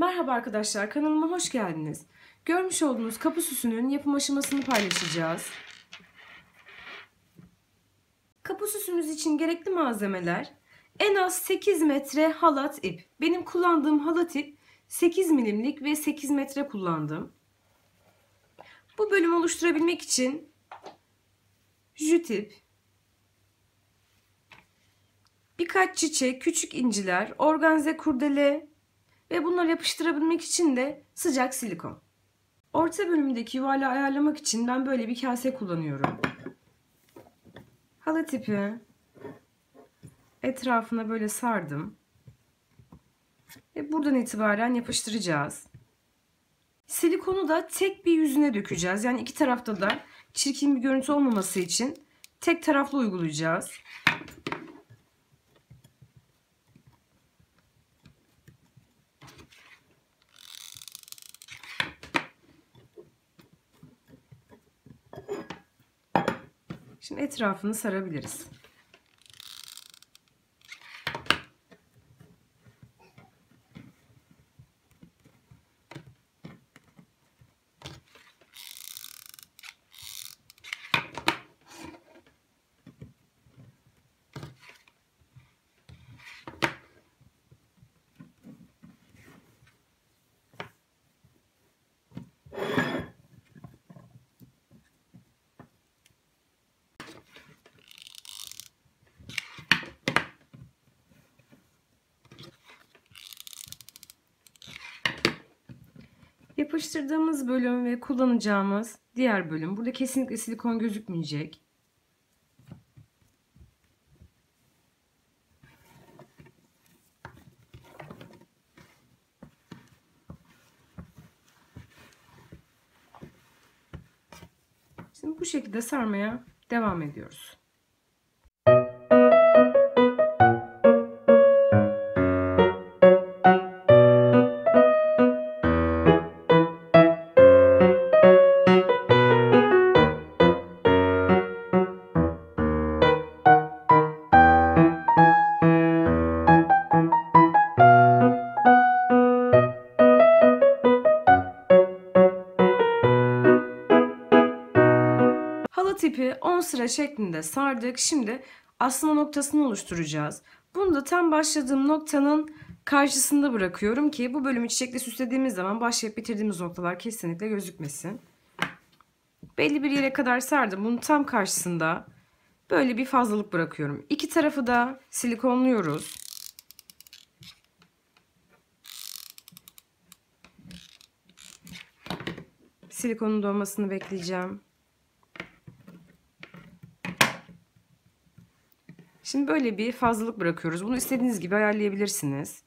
Merhaba arkadaşlar, kanalıma hoş geldiniz. Görmüş olduğunuz kapı süsünün yapım aşamasını paylaşacağız. Kapı süsümüz için gerekli malzemeler en az 8 metre halat ip. Benim kullandığım halat ip 8 milimlik ve 8 metre kullandım. Bu bölümü oluşturabilmek için jüt ip, birkaç çiçek, küçük inciler, organze kurdele ve bunları yapıştırabilmek için de sıcak silikon. Orta bölümdeki yuvarlağı ayarlamak için ben böyle bir kase kullanıyorum. Halı tipi etrafına böyle sardım. Ve buradan itibaren yapıştıracağız. Silikonu da tek bir yüzüne dökeceğiz. Yani iki tarafta da çirkin bir görüntü olmaması için tek taraflı uygulayacağız. Şimdi etrafını sarabiliriz. Yapıştırdığımız bölüm ve kullanacağımız diğer bölüm. Burada kesinlikle silikon gözükmeyecek. Şimdi bu şekilde sarmaya devam ediyoruz. Halı tipi 10 sıra şeklinde sardık. Şimdi asma noktasını oluşturacağız. Bunu da tam başladığım noktanın karşısında bırakıyorum ki bu bölümü çiçekle süslediğimiz zaman başlayıp bitirdiğimiz noktalar kesinlikle gözükmesin. Belli bir yere kadar sardım. Bunun tam karşısında böyle bir fazlalık bırakıyorum. İki tarafı da silikonluyoruz. Silikonun donmasını bekleyeceğim. Şimdi böyle bir fazlalık bırakıyoruz. Bunu istediğiniz gibi ayarlayabilirsiniz.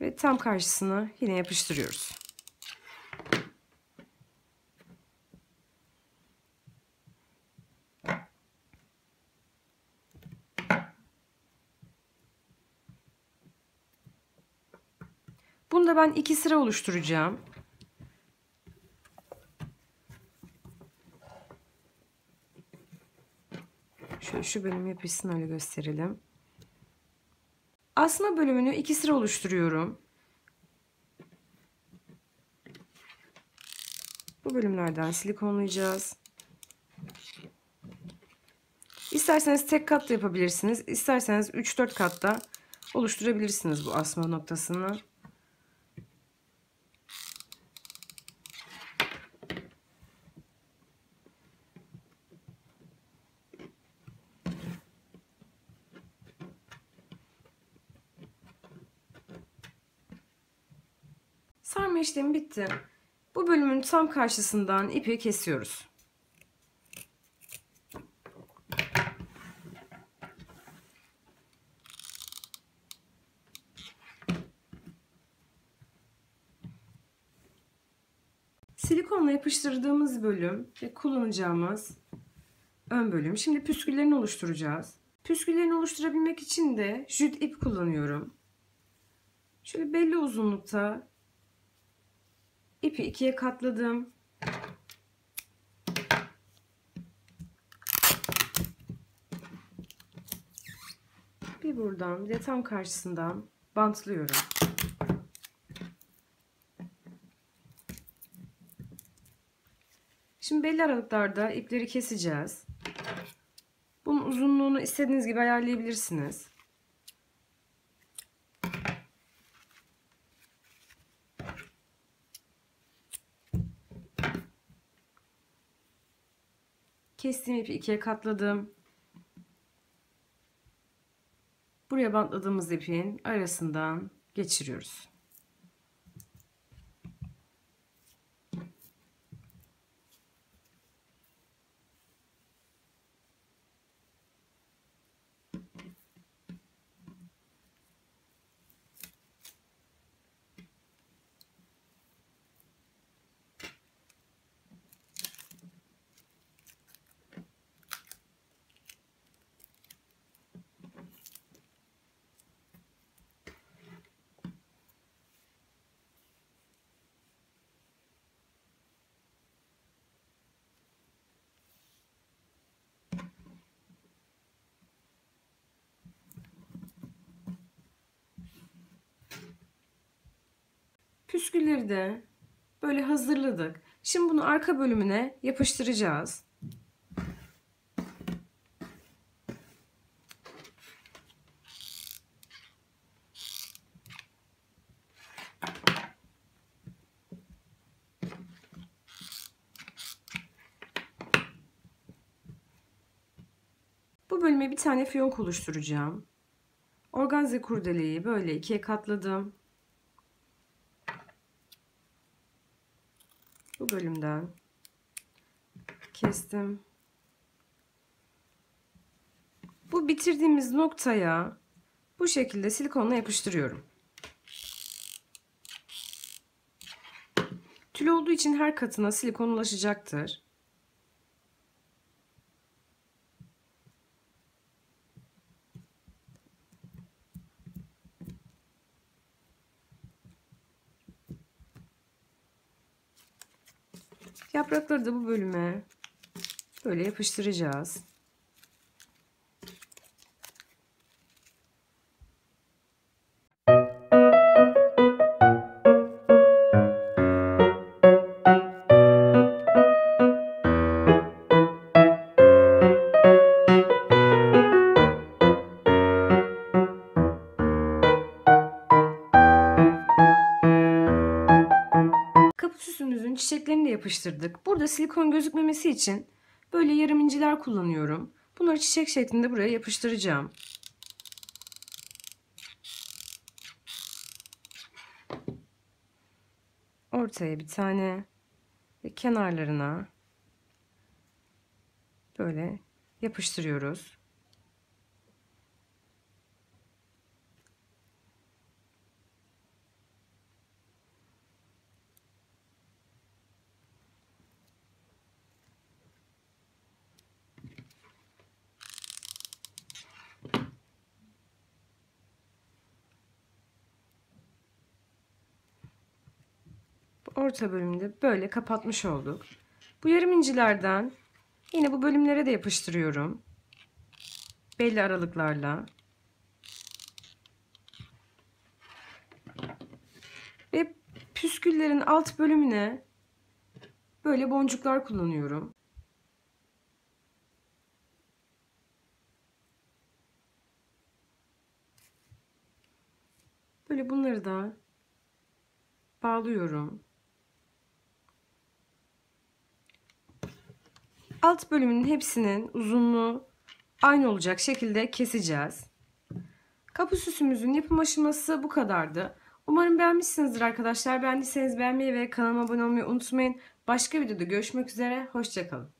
Ve tam karşısına yine yapıştırıyoruz. Bunda ben iki sıra oluşturacağım. Şöyle şu bölüm yapışsın öyle gösterelim. Asma bölümünü iki sıra oluşturuyorum. Bu bölümlerden silikonlayacağız. İsterseniz tek kat da yapabilirsiniz. İsterseniz 3-4 katta oluşturabilirsiniz bu asma noktasını. Sarma işlemi bitti. Bu bölümün tam karşısından ipi kesiyoruz. Silikonla yapıştırdığımız bölüm ve kullanacağımız ön bölüm. Şimdi püsküllerini oluşturacağız. Püsküllerini oluşturabilmek için de jüt ip kullanıyorum. Şöyle belli uzunlukta ipi ikiye katladım. Bir buradan bir de tam karşısından bantlıyorum. Şimdi belli aralıklarda ipleri keseceğiz. Bunun uzunluğunu istediğiniz gibi ayarlayabilirsiniz. Kestiğim ipi ikiye katladım. Buraya bantladığımız ipin arasından geçiriyoruz. Püskülleri de böyle hazırladık. Şimdi bunu arka bölümüne yapıştıracağız. Bu bölüme bir tane fiyonk oluşturacağım. Organze kurdeleyi böyle ikiye katladım. Bu bölümden kestim. Bu bitirdiğimiz noktaya bu şekilde silikonla yapıştırıyorum. Tül olduğu için her katına silikon ulaşacaktır. Yaprakları da bu bölüme böyle yapıştıracağız. Yapıştırdık. Burada silikon gözükmemesi için böyle yarım inciler kullanıyorum. Bunları çiçek şeklinde buraya yapıştıracağım. Ortaya bir tane ve kenarlarına böyle yapıştırıyoruz. Orta bölümde böyle kapatmış olduk. Bu yarım incilerden yine bu bölümlere de yapıştırıyorum. Belli aralıklarla. Ve püsküllerin alt bölümüne böyle boncuklar kullanıyorum. Böyle bunları da bağlıyorum. Alt bölümün hepsinin uzunluğu aynı olacak şekilde keseceğiz. Kapı süsümüzün yapım aşaması bu kadardı. Umarım beğenmişsinizdir arkadaşlar. Beğendiyseniz beğenmeyi ve kanalıma abone olmayı unutmayın. Başka videoda görüşmek üzere. Hoşçakalın.